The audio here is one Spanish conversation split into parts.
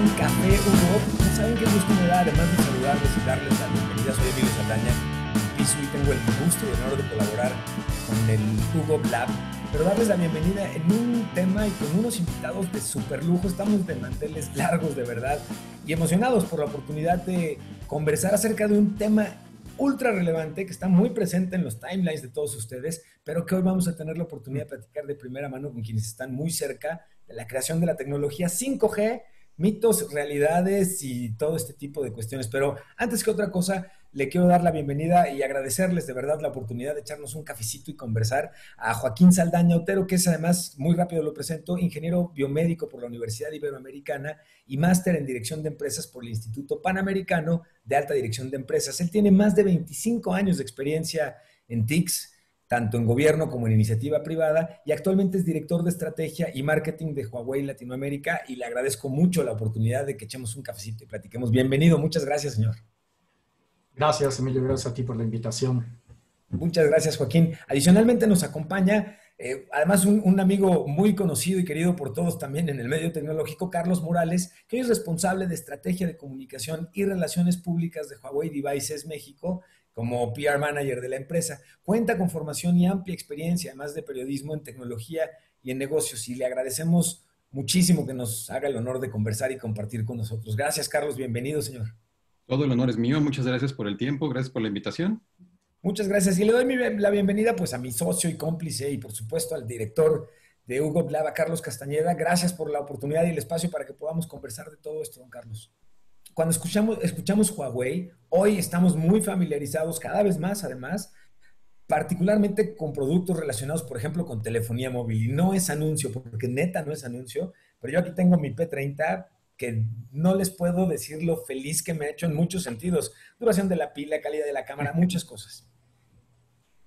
un café, Hugo. ¿Saben qué gusto me da? Además de saludarles y darles la bienvenida, soy Emilio Saldaña Piso y tengo el gusto y honor de colaborar con el Hugo Lab. Pero darles la bienvenida en un tema y con unos invitados de super lujo. Estamos de manteles largos, de verdad, y emocionados por la oportunidad de conversar acerca de un tema ultra relevante que está muy presente en los timelines de todos ustedes, pero que hoy vamos a tener la oportunidad de platicar de primera mano con quienes están muy cerca de la creación de la tecnología 5G, mitos, realidades y todo este tipo de cuestiones. Pero antes que otra cosa, le quiero dar la bienvenida y agradecerles de verdad la oportunidad de echarnos un cafecito y conversar a Joaquín Saldaña Otero, que es además, muy rápido lo presento, ingeniero biomédico por la Universidad Iberoamericana y máster en dirección de empresas por el Instituto Panamericano de Alta Dirección de Empresas. Él tiene más de 25 años de experiencia en TICS tanto en gobierno como en iniciativa privada, y actualmente es director de estrategia y marketing de Huawei Latinoamérica, y le agradezco mucho la oportunidad de que echemos un cafecito y platiquemos. Bienvenido, muchas gracias, señor. Gracias, Emilio, gracias a ti por la invitación. Muchas gracias, Joaquín. Adicionalmente nos acompaña, eh, además, un, un, amigo muy conocido y querido por todos también en el medio tecnológico, Carlos Morales, que es responsable de estrategia de comunicación y relaciones públicas de Huawei Devices México como PR manager de la empresa. Cuenta con formación y amplia experiencia, además de periodismo en tecnología y en negocios. Y le agradecemos muchísimo que nos haga el honor de conversar y compartir con nosotros. Gracias, Carlos. Bienvenido, señor. Todo el honor es mío. Muchas gracias por el tiempo. Gracias por la invitación. Muchas gracias. Y le doy la bienvenida pues a mi socio y cómplice y por supuesto al director de Hugo Blava, Carlos Castañeda. Gracias por la oportunidad y el espacio para que podamos conversar de todo esto, don Carlos cuando escuchamos, escuchamos Huawei, hoy estamos muy familiarizados cada vez más, además, particularmente con productos relacionados, por ejemplo, con telefonía móvil. No es anuncio, porque neta no es anuncio, pero yo aquí tengo mi P30 que no les puedo decir lo feliz que me ha hecho en muchos sentidos. Duración de la pila, calidad de la cámara, muchas cosas.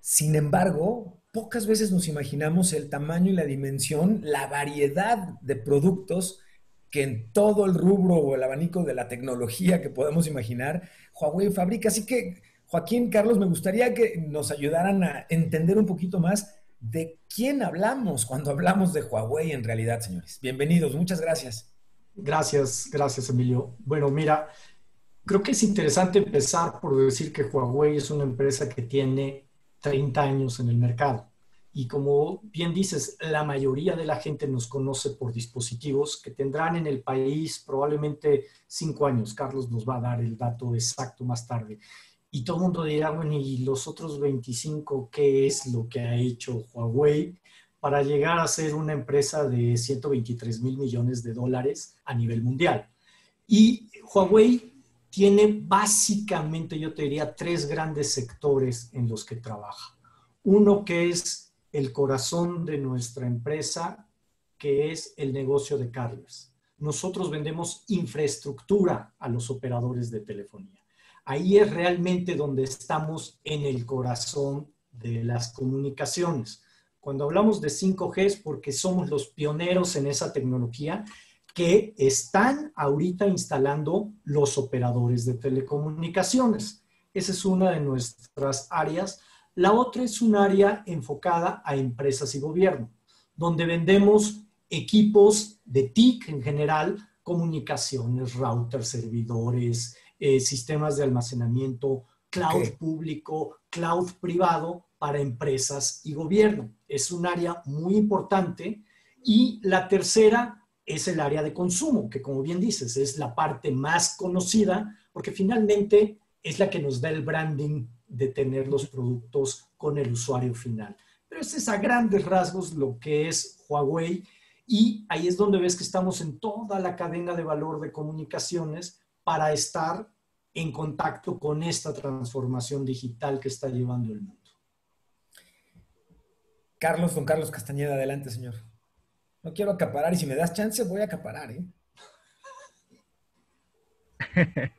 Sin embargo, pocas veces nos imaginamos el tamaño y la dimensión, la variedad de productos que en todo el rubro o el abanico de la tecnología que podemos imaginar, Huawei fabrica. Así que, Joaquín, Carlos, me gustaría que nos ayudaran a entender un poquito más de quién hablamos cuando hablamos de Huawei en realidad, señores. Bienvenidos, muchas gracias. Gracias, gracias, Emilio. Bueno, mira, creo que es interesante empezar por decir que Huawei es una empresa que tiene 30 años en el mercado. Y como bien dices, la mayoría de la gente nos conoce por dispositivos que tendrán en el país probablemente cinco años. Carlos nos va a dar el dato exacto más tarde. Y todo el mundo dirá, bueno, ¿y los otros 25 qué es lo que ha hecho Huawei para llegar a ser una empresa de 123 mil millones de dólares a nivel mundial? Y Huawei tiene básicamente, yo te diría, tres grandes sectores en los que trabaja. Uno que es el corazón de nuestra empresa, que es el negocio de carriers. Nosotros vendemos infraestructura a los operadores de telefonía. Ahí es realmente donde estamos en el corazón de las comunicaciones. Cuando hablamos de 5G es porque somos los pioneros en esa tecnología que están ahorita instalando los operadores de telecomunicaciones. Esa es una de nuestras áreas la otra es un área enfocada a empresas y gobierno, donde vendemos equipos de TIC en general, comunicaciones, routers, servidores, eh, sistemas de almacenamiento, cloud público, cloud privado para empresas y gobierno. Es un área muy importante. Y la tercera es el área de consumo, que como bien dices, es la parte más conocida, porque finalmente es la que nos da el branding de tener los productos con el usuario final. Pero ese es a grandes rasgos lo que es Huawei y ahí es donde ves que estamos en toda la cadena de valor de comunicaciones para estar en contacto con esta transformación digital que está llevando el mundo. Carlos, don Carlos Castañeda, adelante, señor. No quiero acaparar y si me das chance voy a acaparar, ¿eh?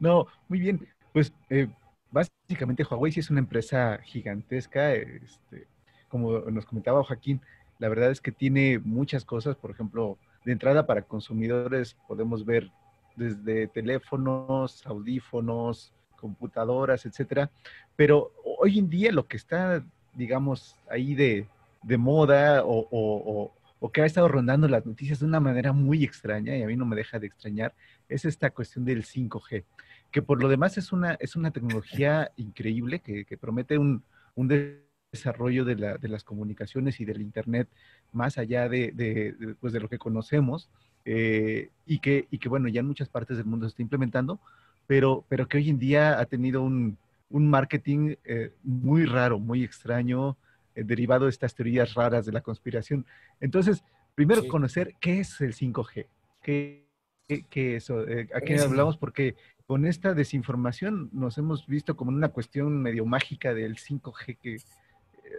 no, muy bien. Pues eh, básicamente Huawei sí es una empresa gigantesca, este, como nos comentaba Joaquín, la verdad es que tiene muchas cosas, por ejemplo, de entrada para consumidores podemos ver desde teléfonos, audífonos, computadoras, etcétera, pero hoy en día lo que está, digamos, ahí de, moda o, o que ha estado rondando las noticias de una manera muy extraña, y a mí no me deja de extrañar, es esta cuestión del 5G, que por lo demás es una, es una tecnología increíble que, promete un, desarrollo de, las comunicaciones y del Internet más allá de, pues de lo que conocemos eh, y, que, y que, bueno, ya en muchas partes del mundo se está implementando, pero, pero que hoy en día ha tenido un, marketing eh, muy raro, muy extraño, eh, derivado de estas teorías raras de la conspiración. Entonces, primero conocer qué es el 5G, qué, qué, es, eh, a qué hablamos, porque con esta desinformación nos hemos visto como una cuestión medio mágica del 5G, que,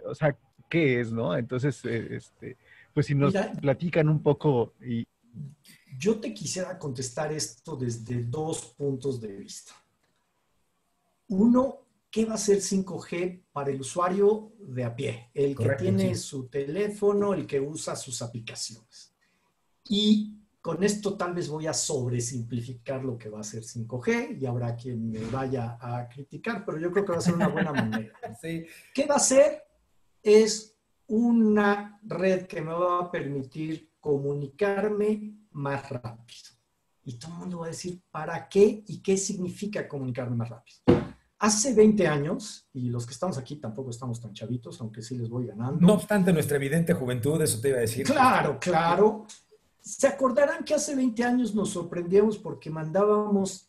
o sea, ¿qué es, no? Entonces, este, pues si nos platican un poco y, yo te quisiera contestar esto desde dos puntos de vista. Uno, ¿qué va a ser 5G para el usuario de a pie? El que tiene su teléfono, el que usa sus aplicaciones. Y con esto tal vez voy a sobresimplificar lo que va a ser 5G y habrá quien me vaya a criticar, pero yo creo que va a ser una buena manera. ¿Qué va a ser? Es una red que me va a permitir comunicarme más rápido. Y todo el mundo va a decir, ¿para qué y qué significa comunicarme más rápido? Hace 20 años, y los que estamos aquí tampoco estamos tan chavitos, aunque sí les voy ganando. No obstante, nuestra evidente juventud, eso te iba a decir. Claro, claro. Se acordarán que hace 20 años nos sorprendíamos porque mandábamos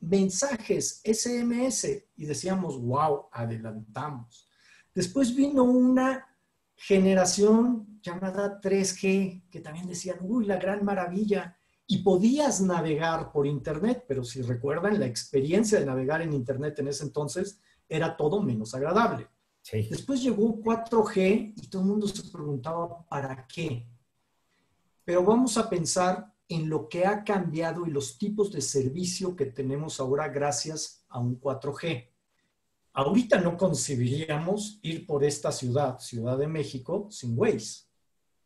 mensajes SMS y decíamos, wow, adelantamos. Después vino una generación llamada 3G, que también decían, uy, la gran maravilla. Y podías navegar por Internet, pero si recuerdan, la experiencia de navegar en Internet en ese entonces era todo menos agradable. Después llegó 4G y todo el mundo se preguntaba, ¿para qué? Pero vamos a pensar en lo que ha cambiado y los tipos de servicio que tenemos ahora gracias a un 4G. Ahorita no concibiríamos ir por esta ciudad, Ciudad de México, sin Waze.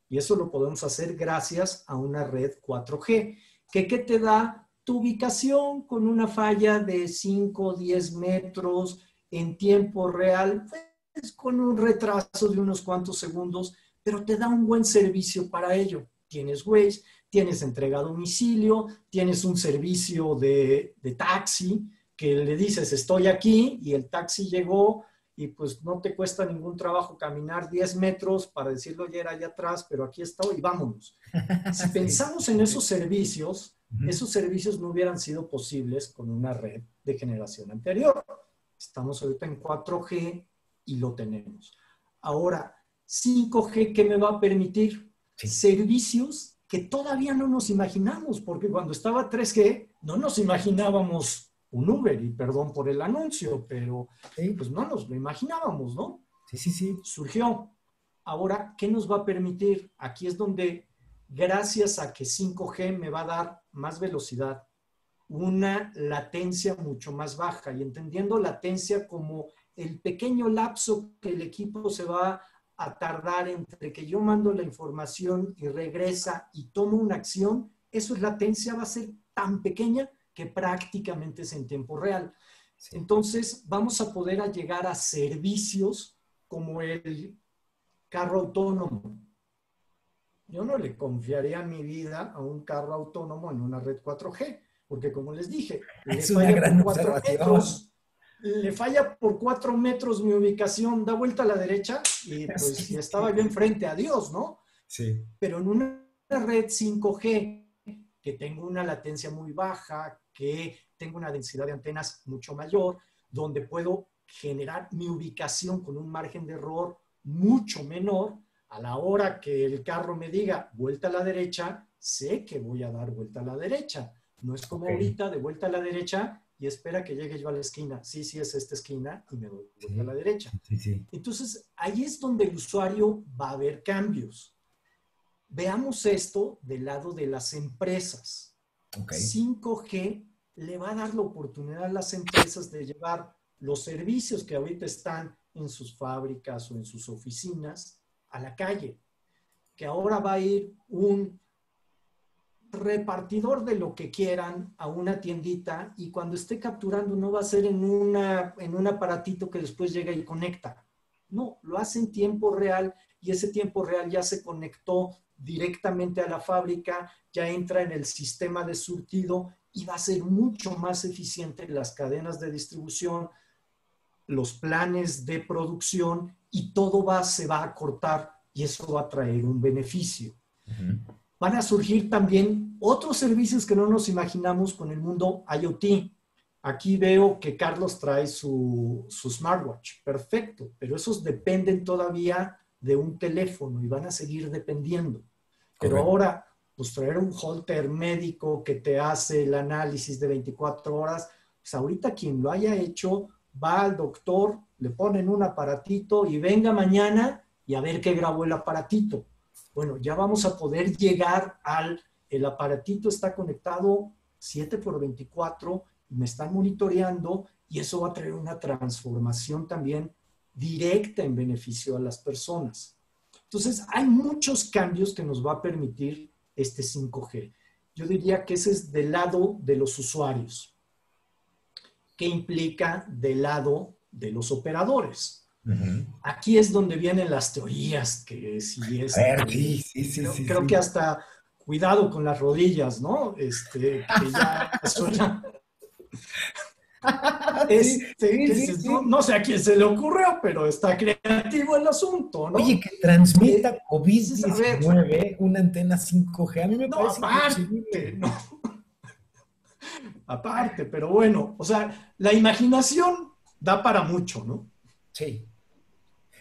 Y eso lo podemos hacer gracias a una red 4G, que ¿qué te da? Tu ubicación con una falla de 5 o 10 metros en tiempo real, pues, con un retraso de unos cuantos segundos, pero te da un buen servicio para ello. Tienes Waze, tienes entrega a domicilio, tienes un servicio de, de taxi, que le dices, estoy aquí y el taxi llegó y pues no te cuesta ningún trabajo caminar 10 metros para decirlo, ya era allá atrás, pero aquí estoy y vámonos. Si pensamos en esos servicios, esos servicios no hubieran sido posibles con una red de generación anterior. Estamos ahorita en 4G y lo tenemos. Ahora, 5G, ¿qué me va a permitir? Servicios que todavía no nos imaginamos, porque cuando estaba 3G no nos imaginábamos un Uber, y perdón por el anuncio, pero pues no nos lo imaginábamos, ¿no? Sí, sí, sí. Surgió. Ahora, ¿qué nos va a permitir? Aquí es donde, gracias a que 5G me va a dar más velocidad, una latencia mucho más baja, y entendiendo latencia como el pequeño lapso que el equipo se va a tardar entre que yo mando la información y regresa y tomo una acción, eso es latencia, va a ser tan pequeña que prácticamente es en tiempo real. Entonces, vamos a poder llegar a servicios como el carro autónomo. Yo no le confiaría mi vida a un carro autónomo en una red 4G, porque como les dije, le por cuatro metros, le falla por cuatro metros mi ubicación, da vuelta a la derecha y pues estaba yo enfrente, adiós, ¿no? Sí. Pero en una red 5G que tengo una latencia muy baja, que tengo una densidad de antenas mucho mayor, donde puedo generar mi ubicación con un margen de error mucho menor. A la hora que el carro me diga vuelta a la derecha, sé que voy a dar vuelta a la derecha. No es como ahorita de vuelta a la derecha y espera que llegue yo a la esquina. Sí, sí, es esta esquina y me doy vuelta a la derecha. Entonces, ahí es donde el usuario va a ver cambios. Veamos esto del lado de las empresas. 5G le va a dar la oportunidad a las empresas de llevar los servicios que ahorita están en sus fábricas o en sus oficinas a la calle. Que ahora va a ir un repartidor de lo que quieran a una tiendita y cuando esté capturando no va a ser en, una, en un aparatito que después llega y conecta. No, lo hace en tiempo real y ese tiempo real ya se conectó directamente a la fábrica, ya entra en el sistema de surtido y va a ser mucho más eficiente las cadenas de distribución, los planes de producción y todo va, se va a cortar y eso va a traer un beneficio. Van a surgir también otros servicios que no nos imaginamos con el mundo IoT. Aquí veo que Carlos trae su, su smartwatch. Perfecto, pero esos dependen todavía de un teléfono y van a seguir dependiendo. Pero ahora, pues traer un holter médico que te hace el análisis de 24 horas, pues ahorita quien lo haya hecho va al doctor, le ponen un aparatito y venga mañana y a ver qué grabó el aparatito. Bueno, ya vamos a poder llegar al, el aparatito está conectado 7 por 24 y me están monitoreando y eso va a traer una transformación también directa en beneficio a las personas. Entonces, hay muchos cambios que nos va a permitir este 5G. Yo diría que ese es del lado de los usuarios. ¿Qué implica del lado de los operadores? Aquí es donde vienen las teorías, que si es... sí, sí, sí, creo, creo que hasta cuidado con las rodillas, ¿no? Este, que ya suena... Este, no, sé a quién se le ocurrió, pero está creativo el asunto, ¿no? Oye, que transmita eh, COVID-19 una antena 5G, a mí me no, parece aparte, no. aparte, pero bueno, o sea, la imaginación da para mucho, ¿no? Sí.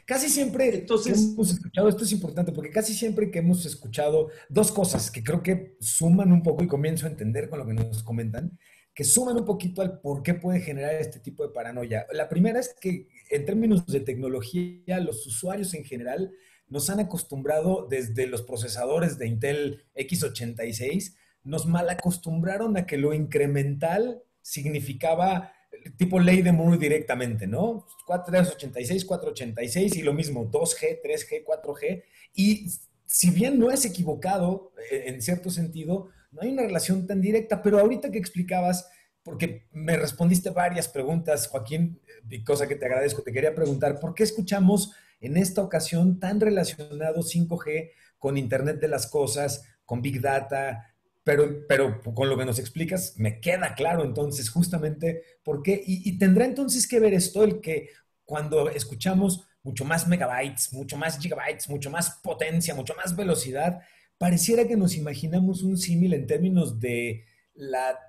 Casi siempre Entonces, hemos escuchado, esto es importante, porque casi siempre que hemos escuchado dos cosas que creo que suman un poco y comienzo a entender con lo que nos comentan, que suman un poquito al por qué puede generar este tipo de paranoia. La primera es que en términos de tecnología, los usuarios en general nos han acostumbrado desde los procesadores de Intel X86, nos mal acostumbraron a que lo incremental significaba tipo ley de Moore directamente, ¿no? 386, 486 y lo mismo, 2G, 3G, 4G. Y si bien no es equivocado eh, en cierto sentido, no hay una relación tan directa, pero ahorita que explicabas, porque me respondiste varias preguntas, Joaquín, y cosa que te agradezco, te quería preguntar, ¿por qué escuchamos en esta ocasión tan relacionado 5G con Internet de las Cosas, con Big Data, pero, pero con lo que nos explicas me queda claro entonces justamente por qué. Y, y, tendrá entonces que ver esto, el que cuando escuchamos mucho más megabytes, mucho más gigabytes, mucho más potencia, mucho más velocidad, pareciera que nos imaginamos un símil en términos de la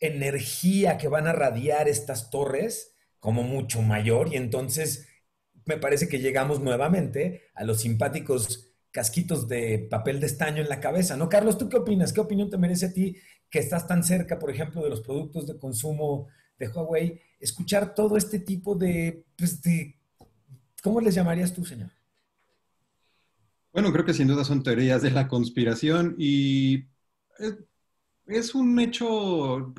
energía que van a radiar estas torres como mucho mayor y entonces me parece que llegamos nuevamente a los simpáticos casquitos de papel de estaño en la cabeza, ¿no? Carlos, ¿tú qué opinas? ¿Qué opinión te merece a ti que estás tan cerca, por ejemplo, de los productos de consumo de Huawei, escuchar todo este tipo de, pues ¿cómo les llamarías tú, señor? Bueno, creo que sin duda son teorías de la conspiración y es un hecho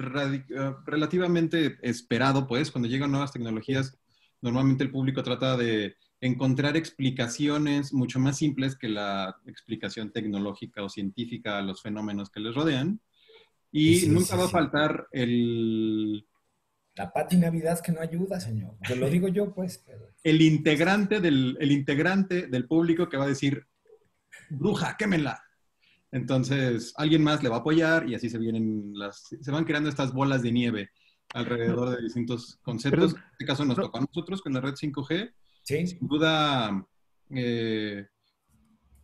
relativamente esperado, pues, cuando llegan nuevas tecnologías, normalmente el público trata de encontrar explicaciones mucho más simples que la explicación tecnológica o científica a los fenómenos que les rodean. Y nunca va a faltar el... La pati Navidad que no ayuda, señor. Te lo digo yo, pues. El, integrante del, el integrante del público que va a decir, bruja, quémenla. Entonces, alguien más le va a apoyar y así se vienen las, se van creando estas bolas de nieve alrededor de distintos conceptos. en este caso nos tocó a nosotros con la red 5G. Sí. Sin duda, eh,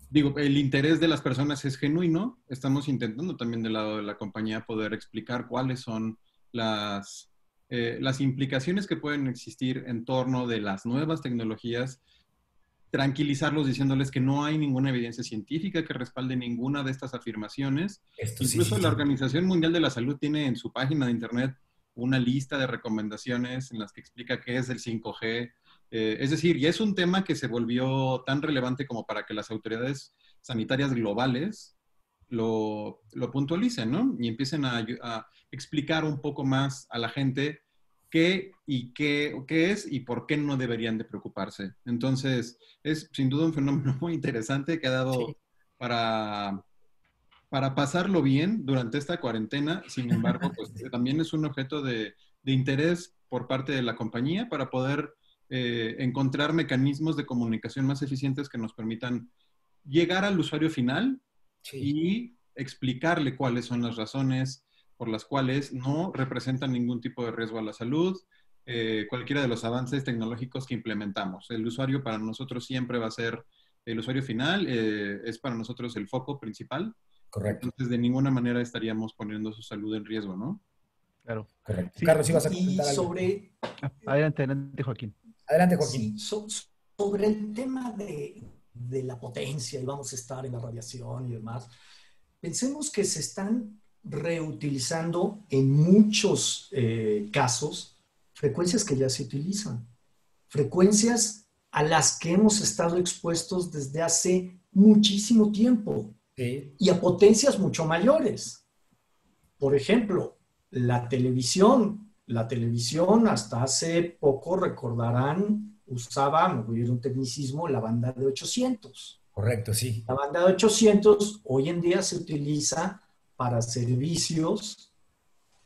digo, el interés de las personas es genuino. Estamos intentando también del lado de la compañía poder explicar cuáles son las, eh, las implicaciones que pueden existir en torno de las nuevas tecnologías tranquilizarlos diciéndoles que no hay ninguna evidencia científica que respalde ninguna de estas afirmaciones. Incluso la Organización Mundial de la Salud tiene en su página de internet una lista de recomendaciones en las que explica qué es el 5G. Eh, es decir, y es un tema que se volvió tan relevante como para que las autoridades sanitarias globales lo, lo puntualicen, ¿no? Y empiecen a, a explicar un poco más a la gente qué y qué, qué es y por qué no deberían de preocuparse. Entonces, es sin duda un fenómeno muy interesante que ha dado para, para pasarlo bien durante esta cuarentena. Sin embargo, pues también es un objeto de, interés por parte de la compañía para poder eh, encontrar mecanismos de comunicación más eficientes que nos permitan llegar al usuario final y explicarle cuáles son las razones por las cuales no representan ningún tipo de riesgo a la salud, eh, cualquiera de los avances tecnológicos que implementamos. El usuario para nosotros siempre va a ser el usuario final, eh, es para nosotros el foco principal. Correcto. Entonces, de ninguna manera estaríamos poniendo su salud en riesgo, ¿no? Claro. Correcto. Carlos, ibas a comentar y sobre... Ah, adelante, adelante, Joaquín. Adelante, Joaquín. sobre el tema de, de la potencia y vamos a estar en la radiación y demás, pensemos que se están reutilizando en muchos eh, casos frecuencias que ya se utilizan, frecuencias a las que hemos estado expuestos desde hace muchísimo tiempo y a potencias mucho mayores. Por ejemplo, la televisión, la televisión hasta hace poco recordarán usaba, me voy a ir un tecnicismo, la banda de 800. Correcto, sí. La banda de 800 hoy en día se utiliza para servicios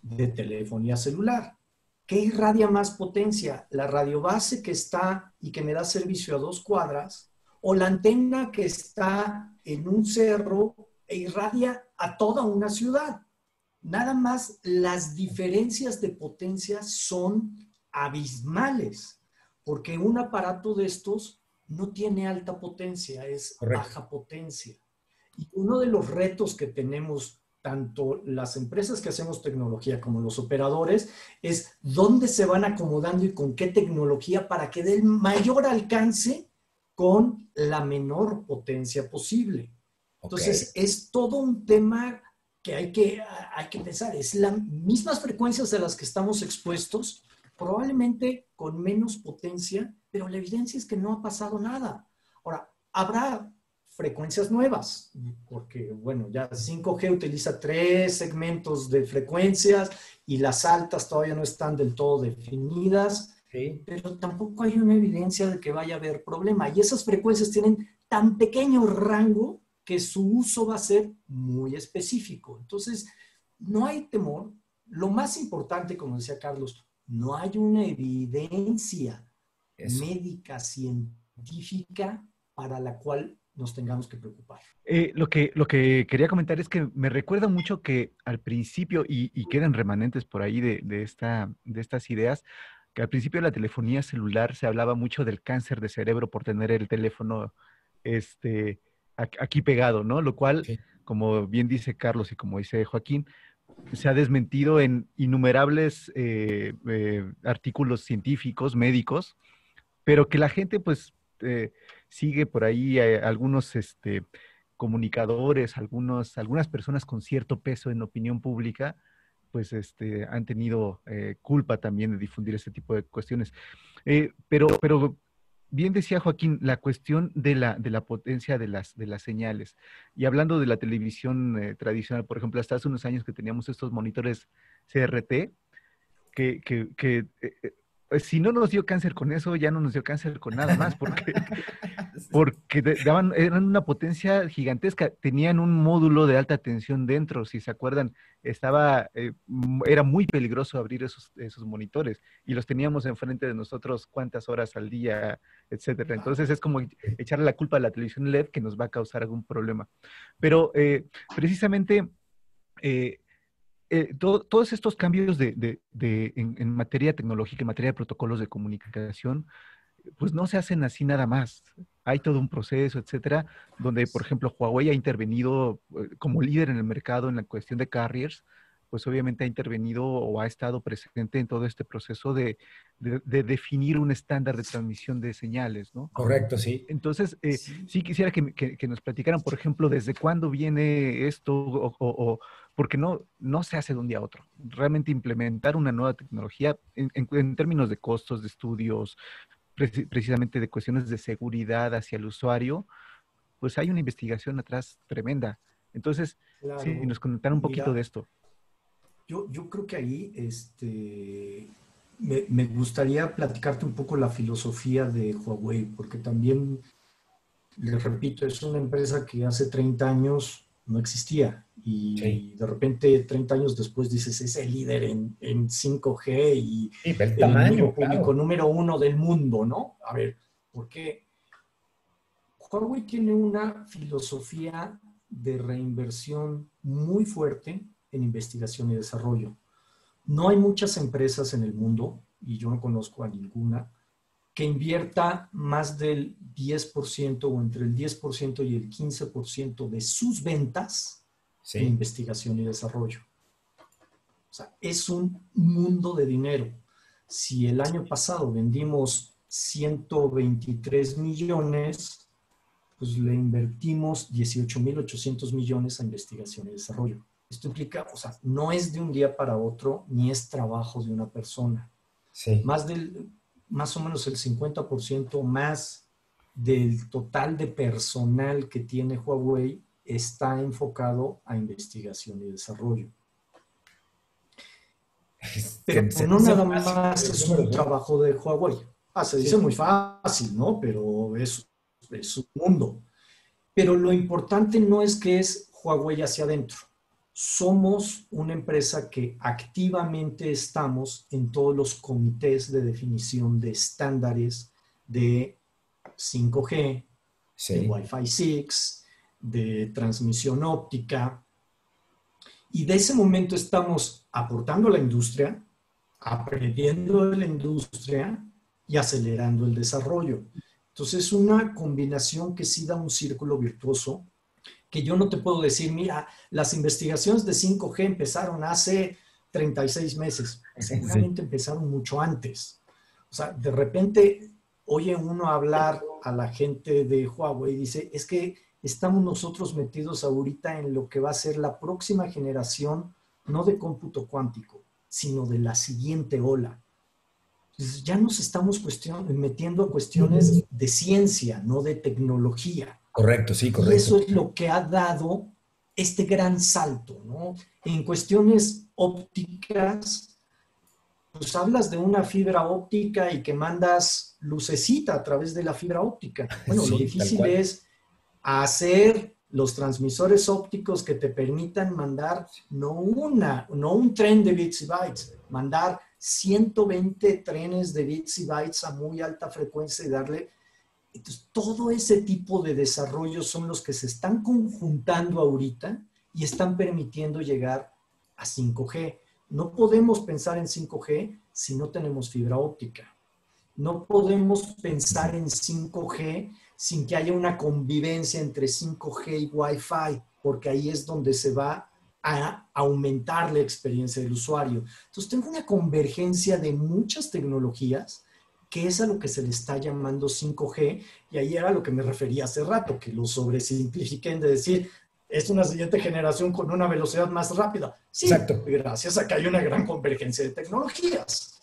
de telefonía celular. ¿Qué irradia más potencia? ¿La radiobase que está y que me da servicio a dos cuadras o la antena que está en un cerro e irradia a toda una ciudad? Nada más las diferencias de potencia son abismales, porque un aparato de estos no tiene alta potencia, es baja potencia. Y uno de los retos que tenemos tanto las empresas que hacemos tecnología como los operadores, es dónde se van acomodando y con qué tecnología para que dé el mayor alcance con la menor potencia posible. Entonces, es todo un tema que hay, que hay que pensar. Es las mismas frecuencias a las que estamos expuestos, probablemente con menos potencia, pero la evidencia es que no ha pasado nada. Ahora, habrá frecuencias nuevas, porque bueno, ya 5G utiliza tres segmentos de frecuencias y las altas todavía no están del todo definidas, pero tampoco hay una evidencia de que vaya a haber problema. Y esas frecuencias tienen tan pequeño rango que su uso va a ser muy específico. Entonces, no hay temor. Lo más importante, como decía Carlos, no hay una evidencia médica, científica para la cual nos tengamos que preocupar. Eh, lo, que, lo que quería comentar es que me recuerda mucho que al principio, y, quedan remanentes por ahí de, esta, de estas ideas, que al principio de la telefonía celular se hablaba mucho del cáncer de cerebro por tener el teléfono este, aquí pegado, ¿no? Lo cual, como bien dice Carlos y como dice Joaquín, se ha desmentido en innumerables eh, eh, artículos científicos, médicos, pero que la gente pues sigue por ahí eh, algunos este, comunicadores, algunos, algunas personas con cierto peso en opinión pública, pues este, han tenido eh, culpa también de difundir este tipo de cuestiones. Eh, pero, pero bien decía Joaquín, la cuestión de la, de la potencia de las, de las señales. Y hablando de la televisión tradicional, por ejemplo, hasta hace unos años que teníamos estos monitores CRT, que, que pues, si no nos dio cáncer con eso, ya no nos dio cáncer con nada más, porque, porque daban, eran una potencia gigantesca. Tenían un módulo de alta tensión dentro, si se acuerdan, estaba, eh, era muy peligroso abrir esos, esos monitores y los teníamos enfrente de nosotros cuántas horas al día, etcétera. Entonces es como echarle la culpa a la televisión LED que nos va a causar algún problema. Pero eh, precisamente eh, eh, todos estos cambios de, en, materia tecnológica, en materia de protocolos de comunicación, pues no se hacen así nada más. Hay todo un proceso, etcétera, donde, por ejemplo, Huawei ha intervenido eh, como líder en el mercado en la cuestión de carriers, pues obviamente ha intervenido o ha estado presente en todo este proceso de, definir un estándar de transmisión de señales, ¿no? Correcto, sí. Entonces, eh, sí. quisiera que, nos platicaran, por ejemplo, desde cuándo viene esto o, porque no, no se hace de un día a otro. Realmente implementar una nueva tecnología en, términos de costos, de estudios, precisamente de cuestiones de seguridad hacia el usuario, pues hay una investigación atrás tremenda. Entonces, sí, nos contaran un poquito de esto. Yo, creo que ahí este, me, gustaría platicarte un poco la filosofía de Huawei, porque también, les repito, es una empresa que hace 30 años no existía y de repente 30 años después dices, es el líder en, 5G y el, tamaño, público número uno del mundo, ¿no? A ver, ¿por qué? Huawei tiene una filosofía de reinversión muy fuerte en investigación y desarrollo. No hay muchas empresas en el mundo, y yo no conozco a ninguna, que invierta más del 10% o entre el 10% y el 15% de sus ventas en investigación y desarrollo. O sea, es un mundo de dinero. Si el año pasado vendimos 123 millones, pues le invertimos 18.800 millones a investigación y desarrollo. Esto implica, o sea, no es de un día para otro, ni es trabajo de una persona. Sí. Más del, más o menos el 50% más del total de personal que tiene Huawei está enfocado a investigación y desarrollo. Pero no nada más es un trabajo de Huawei. Ah, se dice muy fácil, ¿no? Pero es, es un mundo. Pero lo importante no es que es Huawei hacia adentro somos una empresa que activamente estamos en todos los comités de definición de estándares de 5G, de Wi-Fi 6, de transmisión óptica. Y de ese momento estamos aportando a la industria, aprendiendo de la industria y acelerando el desarrollo. Entonces, es una combinación que sí da un círculo virtuoso que yo no te puedo decir, mira, las investigaciones de 5G empezaron hace 36 meses. Seguramente empezaron mucho antes. O sea, de repente oye uno hablar a la gente de Huawei y dice, es que estamos nosotros metidos ahorita en lo que va a ser la próxima generación, no de cómputo cuántico, sino de la siguiente ola. Entonces, ya nos estamos metiendo a cuestiones de ciencia, no de tecnología. Correcto, sí, correcto. Y eso es lo que ha dado este gran salto, ¿no? En cuestiones ópticas, pues hablas de una fibra óptica y que mandas lucecita a través de la fibra óptica. Bueno, lo difícil es hacer los transmisores ópticos que te permitan mandar no una, no un tren de bits y bytes, mandar 120 trenes de bits y bytes a muy alta frecuencia y darle entonces, todo ese tipo de desarrollos son los que se están conjuntando ahorita y están permitiendo llegar a 5G. No podemos pensar en 5G si no tenemos fibra óptica. No podemos pensar en 5G sin que haya una convivencia entre 5G y Wi-Fi, porque ahí es donde se va a aumentar la experiencia del usuario. Entonces, tengo una convergencia de muchas tecnologías que es a lo que se le está llamando 5G, y ahí era lo que me refería hace rato, que lo sobresimplifiquen de decir, es una siguiente generación con una velocidad más rápida. Sí, Exacto. gracias a que hay una gran convergencia de tecnologías.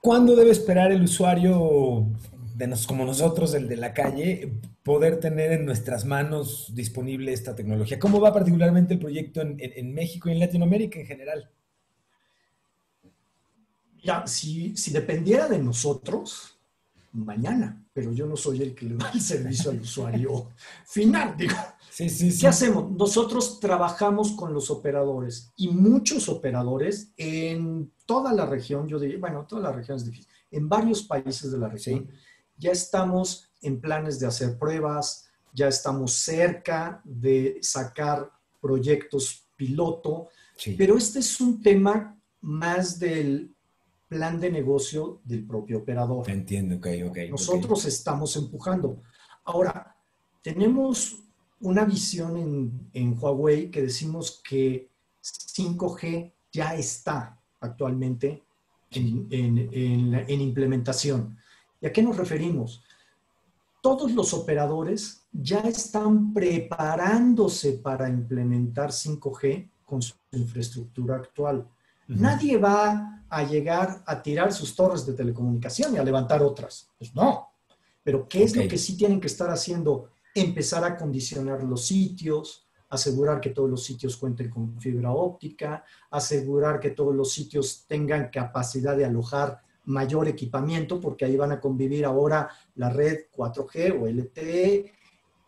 ¿Cuándo debe esperar el usuario de nos, como nosotros, el de la calle, poder tener en nuestras manos disponible esta tecnología? ¿Cómo va particularmente el proyecto en, en México y en Latinoamérica en general? Ya, si, si dependiera de nosotros, mañana, pero yo no soy el que le da el servicio al usuario final, digo. Sí, sí, sí. ¿Qué hacemos? Nosotros trabajamos con los operadores y muchos operadores en toda la región, yo diría, bueno, toda la región es difícil, en varios países de la región, ya estamos en planes de hacer pruebas, ya estamos cerca de sacar proyectos piloto, pero este es un tema más del plan de negocio del propio operador. Entiendo, ok, ok. Nosotros estamos empujando. Ahora, tenemos una visión en, en, Huawei que decimos que 5G ya está actualmente en, en, en, implementación. ¿Y a qué nos referimos? Todos los operadores ya están preparándose para implementar 5G con su infraestructura actual. Nadie va a llegar a tirar sus torres de telecomunicación y a levantar otras. Pues no. Pero ¿qué es lo que sí tienen que estar haciendo? Empezar a condicionar los sitios, asegurar que todos los sitios cuenten con fibra óptica, asegurar que todos los sitios tengan capacidad de alojar mayor equipamiento, porque ahí van a convivir ahora la red 4G o LTE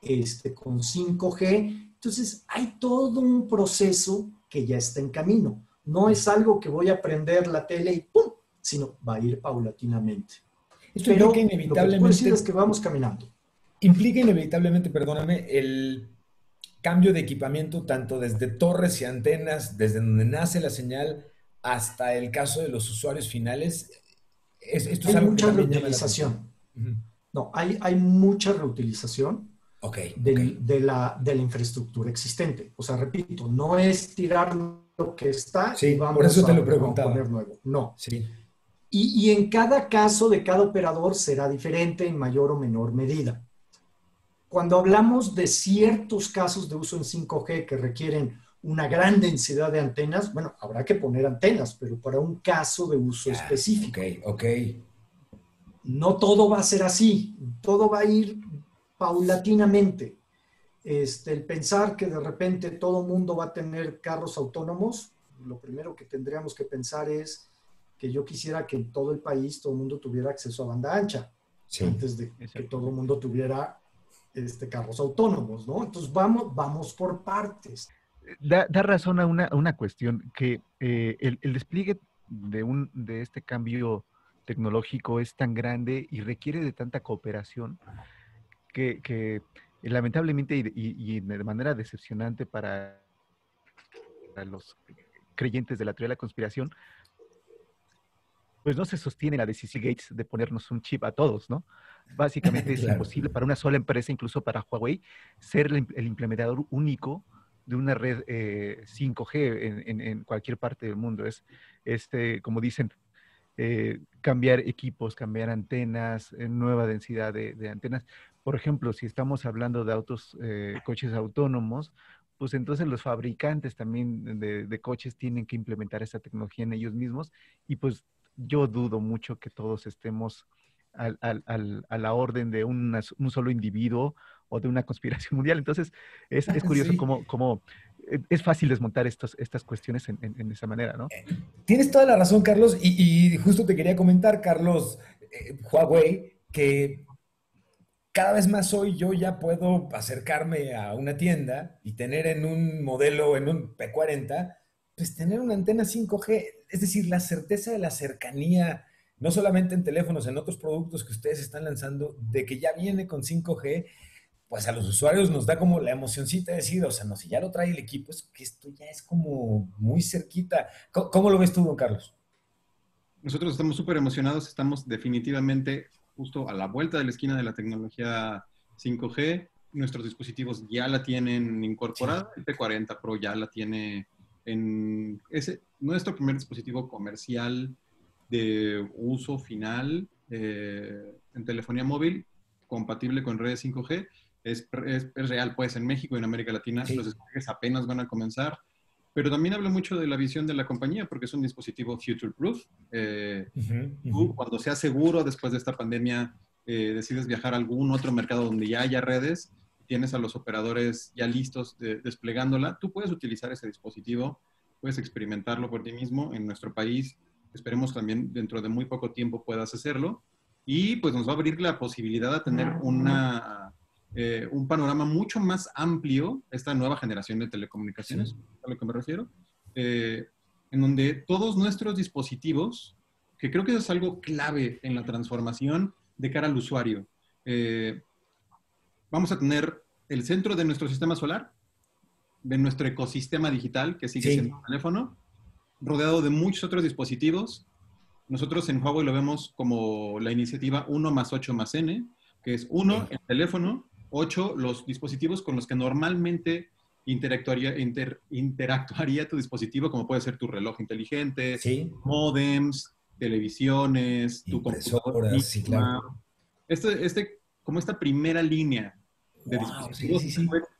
este, con 5G. Entonces, hay todo un proceso que ya está en camino. No es algo que voy a prender la tele y ¡pum! sino va a ir paulatinamente. Esto Pero que inevitablemente... Lo que es que vamos caminando. implica inevitablemente, perdóname, el cambio de equipamiento tanto desde torres y antenas, desde donde nace la señal, hasta el caso de los usuarios finales. esto hay mucha reutilización. No, hay, hay mucha reutilización De, la, de la infraestructura existente. O sea, repito, no es tirar lo que está y vamos por eso te lo a poner nuevo. No. Sí. Y, y en cada caso de cada operador será diferente en mayor o menor medida. Cuando hablamos de ciertos casos de uso en 5G que requieren una gran densidad de antenas, bueno, habrá que poner antenas, pero para un caso de uso específico. Ok, ok. No todo va a ser así, todo va a ir paulatinamente. Este, el pensar que de repente todo mundo va a tener carros autónomos, lo primero que tendríamos que pensar es que yo quisiera que en todo el país todo el mundo tuviera acceso a banda ancha, antes de que todo el mundo tuviera este, carros autónomos, ¿no? Entonces vamos, vamos por partes. Da, razón a una, una cuestión, que eh, el, el, despliegue de, un, de este cambio tecnológico es tan grande y requiere de tanta cooperación que, que lamentablemente y, y, de manera decepcionante para, para los creyentes de la teoría de la conspiración, pues no se sostiene la decisión Gates de ponernos un chip a todos, ¿no? Básicamente es imposible para una sola empresa, incluso para Huawei, ser el, implementador único de una red 5G eh, en, cualquier parte del mundo. Es, este, como dicen, eh, cambiar equipos, cambiar antenas, eh, nueva densidad de, antenas. Por ejemplo, si estamos hablando de autos, coches autónomos, pues entonces los fabricantes también de, de, coches tienen que implementar esa tecnología en ellos mismos y pues yo dudo mucho que todos estemos al, al, a la orden de un solo individuo o de una conspiración mundial. Entonces, es, es curioso cómo, cómo, es fácil desmontar estos, estas cuestiones en, esa manera, ¿no? Eh, tienes toda la razón, Carlos, y, y justo te quería comentar, Carlos, eh, Huawei, que cada vez más hoy yo ya puedo acercarme a una tienda y tener en un modelo, en un P40, pues tener una antena 5G, es decir, la certeza de la cercanía, no solamente en teléfonos, en otros productos que ustedes están lanzando, de que ya viene con 5G, pues a los usuarios nos da como la emocioncita de decir, o sea, no, si ya lo trae el equipo, es que esto ya es como muy cerquita. ¿Cómo, lo ves tú, don Carlos? Nosotros estamos súper emocionados, estamos definitivamente justo a la vuelta de la esquina de la tecnología 5G. Nuestros dispositivos ya la tienen incorporada, el P40 Pro ya la tiene en ese, nuestro primer dispositivo comercial de uso final eh, en telefonía móvil compatible con redes 5G es, es, real, pues en México y en América Latina los despliegues apenas van a comenzar, pero también habla mucho de la visión de la compañía porque es un dispositivo future proof. Eh, cuando sea seguro después de esta pandemia eh, decides viajar a algún otro mercado donde ya haya redes, tienes a los operadores ya listos desplegándola, tú puedes utilizar ese dispositivo, puedes experimentarlo por ti mismo en nuestro país. Esperemos también dentro de muy poco tiempo puedas hacerlo. Y pues nos va a abrir la posibilidad de tener una, eh, un panorama mucho más amplio, esta nueva generación de telecomunicaciones, a lo que me refiero, eh, en donde todos nuestros dispositivos, que creo que eso es algo clave en la transformación de cara al usuario, eh, vamos a tener el centro de nuestro sistema solar, de nuestro ecosistema digital, que sigue siendo el teléfono, rodeado de muchos otros dispositivos. Nosotros en Huawei lo vemos como la iniciativa 1 más 8 más N, que es 1 el teléfono, 8 los dispositivos con los que normalmente interactuaría, interactuaría tu dispositivo, como puede ser tu reloj inteligente, modems, televisiones, tu computadora. Sí, claro. Este, este, como esta primera línea de dispositivos.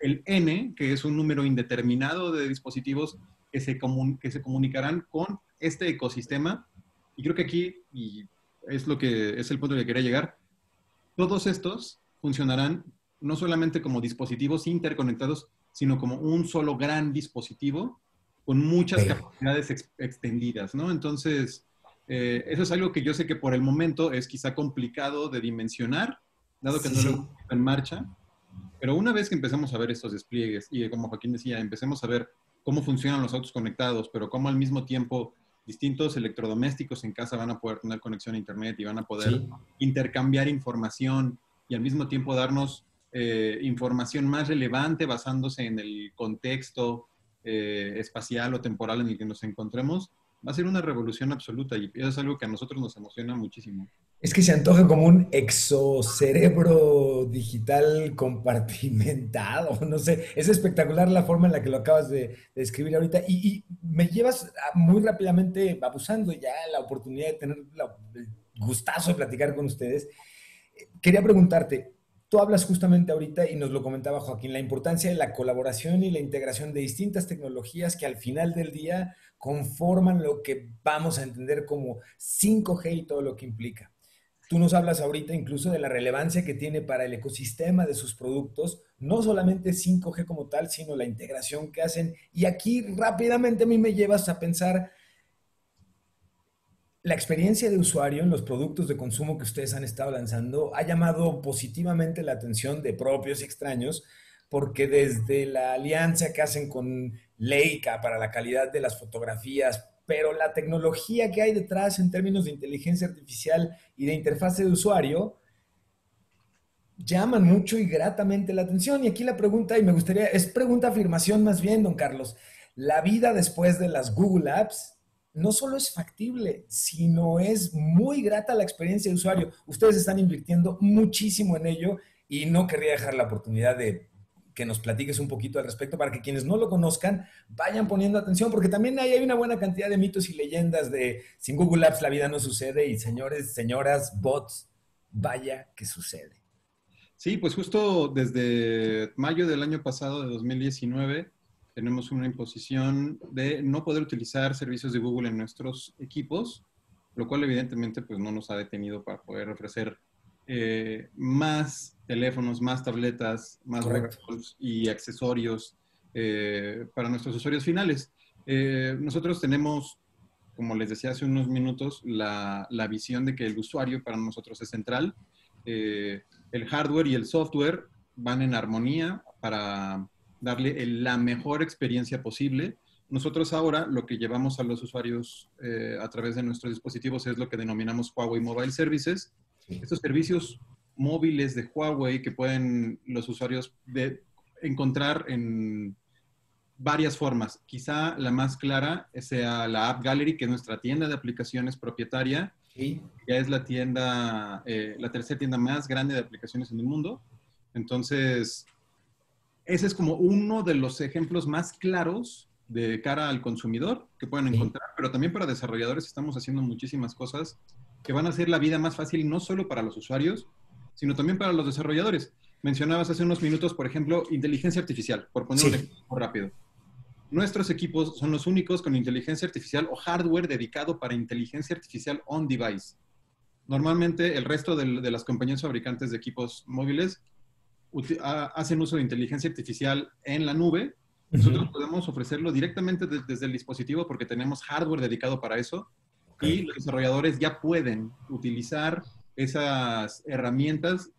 El N, que es un número indeterminado de dispositivos que se, que se comunicarán con este ecosistema. Y creo que aquí, y es lo que es el punto al que quería llegar, todos estos funcionarán no solamente como dispositivos interconectados, sino como un solo gran dispositivo con muchas capacidades extendidas, ¿no? Entonces, eh, eso es algo que yo sé que por el momento es quizá complicado de dimensionar, dado que no lo hemos en marcha, pero una vez que empezamos a ver estos despliegues y como Joaquín decía, empecemos a ver cómo funcionan los autos conectados, pero cómo al mismo tiempo distintos electrodomésticos en casa van a poder tener conexión a Internet y van a poder intercambiar información y al mismo tiempo darnos eh, información más relevante basándose en el contexto eh, espacial o temporal en el que nos encontremos, va a ser una revolución absoluta y eso es algo que a nosotros nos emociona muchísimo. Es que se antoja como un exocerebro digital compartimentado, no sé, es espectacular la forma en la que lo acabas de, describir ahorita y, me llevas muy rápidamente, abusando ya la oportunidad de tener el gustazo de platicar con ustedes. Quería preguntarte, Tú hablas justamente ahorita, y nos lo comentaba Joaquín, la importancia de la colaboración y la integración de distintas tecnologías que al final del día conforman lo que vamos a entender como 5G y todo lo que implica. Tú nos hablas ahorita incluso de la relevancia que tiene para el ecosistema de sus productos, no solamente 5G como tal, sino la integración que hacen. Y aquí rápidamente a mí me llevas a pensar la experiencia de usuario en los productos de consumo que ustedes han estado lanzando ha llamado positivamente la atención de propios y extraños, porque desde la alianza que hacen con Leica para la calidad de las fotografías, pero la tecnología que hay detrás en términos de inteligencia artificial y de interfase de usuario, llaman mucho y gratamente la atención. Y aquí la pregunta, y me gustaría, es pregunta afirmación más bien, don Carlos, la vida después de las Google Apps no solo es factible, sino es muy grata la experiencia de usuario. Ustedes están invirtiendo muchísimo en ello y no querría dejar la oportunidad de que nos platiques un poquito al respecto para que quienes no lo conozcan vayan poniendo atención, porque también ahí hay una buena cantidad de mitos y leyendas de sin Google Apps la vida no sucede y señores, señoras, bots, vaya que sucede. Sí, pues justo desde mayo del año pasado, de 2019, tenemos una imposición de no poder utilizar servicios de Google en nuestros equipos, lo cual evidentemente pues, no nos ha detenido para poder ofrecer eh, más teléfonos, más tabletas, más y accesorios eh, para nuestros usuarios finales. Eh, nosotros tenemos, como les decía hace unos minutos, la, la, visión de que el usuario para nosotros es central. el hardware y el software van en armonía para darle la mejor experiencia posible. Nosotros ahora lo que llevamos a los usuarios eh, a través de nuestros dispositivos es lo que denominamos Huawei Mobile Services. Estos servicios móviles de Huawei que pueden los usuarios encontrar en varias formas. Quizá la más clara sea la App Gallery, que es nuestra tienda de aplicaciones propietaria. Sí. Ya es la tienda, eh, la tercera tienda más grande de aplicaciones en el mundo. Entonces, ese es como uno de los ejemplos más claros de cara al consumidor que pueden encontrar, pero también para desarrolladores estamos haciendo muchísimas cosas que van a hacer la vida más fácil no solo para los usuarios, sino también para los desarrolladores. Mencionabas hace unos minutos, por ejemplo, inteligencia artificial, por poner un ejemplo rápido. Nuestros equipos son los únicos con inteligencia artificial o hardware dedicado para inteligencia artificial on device. Normalmente el resto de, de las compañías fabricantes de equipos móviles hacen uso de inteligencia artificial en la nube, nosotros podemos ofrecerlo directamente desde el dispositivo porque tenemos hardware dedicado para eso y los desarrolladores ya pueden utilizar esas herramientas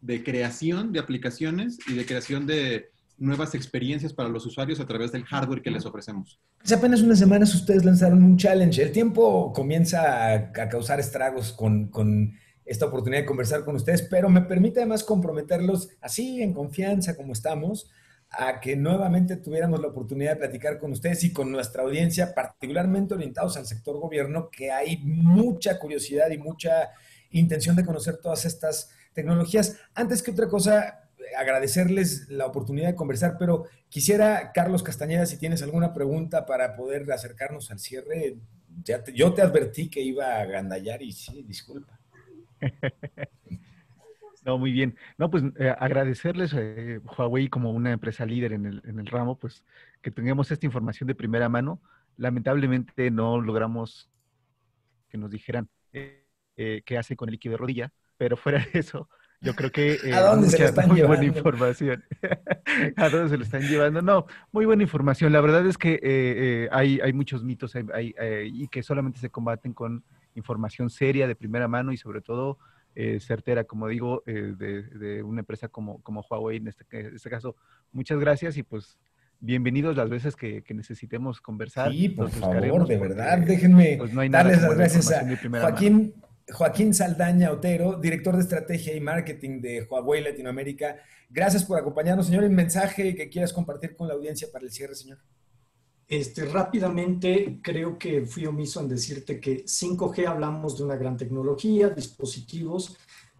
de creación de aplicaciones y de creación de nuevas experiencias para los usuarios a través del hardware que les ofrecemos. Hace apenas unas semanas ustedes lanzaron un challenge. El tiempo comienza a, causar estragos con, con esta oportunidad de conversar con ustedes, pero me permite además comprometerlos así, en confianza como estamos, a que nuevamente tuviéramos la oportunidad de platicar con ustedes y con nuestra audiencia, particularmente orientados al sector gobierno, que hay mucha curiosidad y mucha intención de conocer todas estas tecnologías. Antes que otra cosa, agradecerles la oportunidad de conversar, pero quisiera, Carlos Castañeda, si tienes alguna pregunta para poder acercarnos al cierre. Ya yo te advertí que iba a gandallar y sí, disculpa. No, muy bien. No, pues eh, agradecerles a eh, Huawei como una empresa líder en el, en el, ramo, pues que tengamos esta información de primera mano. Lamentablemente no logramos que nos dijeran eh, qué hace con el líquido de rodilla, pero fuera de eso, yo creo que ¿A dónde se lo están muy buena información. ¿A dónde se lo están llevando? No, muy buena información. La verdad es que hay, hay muchos mitos y que solamente se combaten con información seria de primera mano y sobre todo eh, certera, como digo, eh, de, una empresa como, como Huawei en este, en este caso. Muchas gracias y pues bienvenidos las veces que, necesitemos conversar. Sí, por favor, de verdad, déjenme pues, darles las gracias a Joaquín. Joaquín Saldaña Otero, director de estrategia y marketing de Huawei Latinoamérica. Gracias por acompañarnos, señor. Un mensaje que quieras compartir con la audiencia para el cierre, señor. Este, rápidamente, creo que fui omiso en decirte que 5G hablamos de una gran tecnología, dispositivos,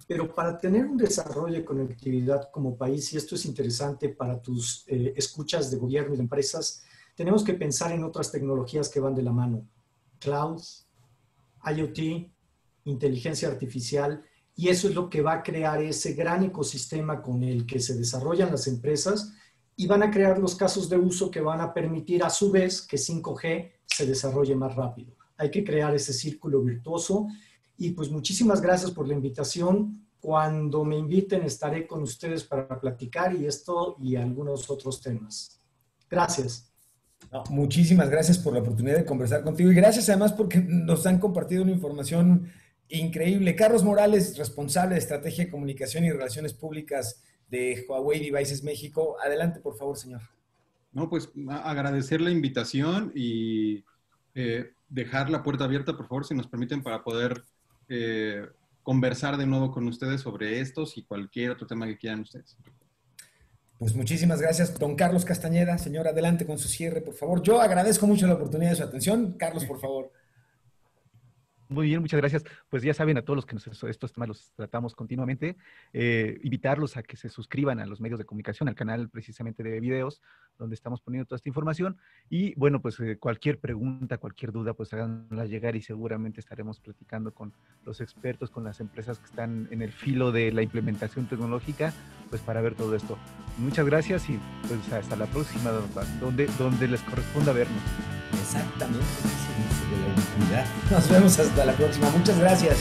pero para tener un desarrollo de conectividad como país, y esto es interesante para tus eh, escuchas de gobierno y de empresas, tenemos que pensar en otras tecnologías que van de la mano. Cloud, IoT, inteligencia artificial, y eso es lo que va a crear ese gran ecosistema con el que se desarrollan las empresas y van a crear los casos de uso que van a permitir a su vez que 5G se desarrolle más rápido. Hay que crear ese círculo virtuoso y pues muchísimas gracias por la invitación. Cuando me inviten estaré con ustedes para platicar y esto y algunos otros temas. Gracias. muchísimas gracias por la oportunidad de conversar contigo y gracias además porque nos han compartido una información increíble. Carlos Morales, responsable de estrategia comunicación y relaciones públicas de Huawei Devices México. Adelante, por favor, señor. No, pues agradecer la invitación y eh, dejar la puerta abierta, por favor, si nos permiten, para poder eh, conversar de nuevo con ustedes sobre estos y cualquier otro tema que quieran ustedes. Pues muchísimas gracias, don Carlos Castañeda. Señor, adelante con su cierre, por favor. Yo agradezco mucho la oportunidad de su atención. Carlos, por favor. Muy bien, muchas gracias. Pues ya saben a todos los que estos temas los tratamos continuamente, eh, invitarlos a que se suscriban a los medios de comunicación, al canal precisamente de videos, donde estamos poniendo toda esta información. Y bueno, pues eh, cualquier pregunta, cualquier duda, pues háganla llegar y seguramente estaremos platicando con los expertos, con las empresas que están en el filo de la implementación tecnológica, pues para ver todo esto. Muchas gracias y pues hasta la próxima, donde, donde les corresponda vernos. Exactamente, de la Nos vemos hasta la próxima. Muchas gracias.